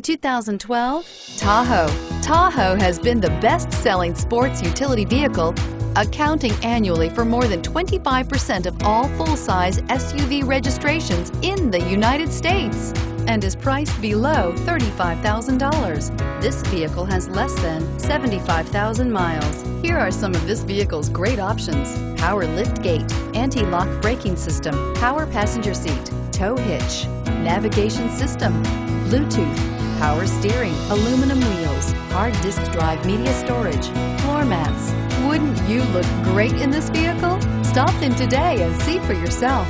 2012 Tahoe. Tahoe has been the best-selling sports utility vehicle, accounting annually for more than 25% of all full-size SUV registrations in the United States and is priced below $35,000. This vehicle has less than 75,000 miles. Here are some of this vehicle's great options. Power lift gate, anti-lock braking system, power passenger seat, tow hitch, navigation system, Bluetooth, power steering, aluminum wheels, hard disk drive media storage, floor mats. Wouldn't you look great in this vehicle? Stop in today and see for yourself.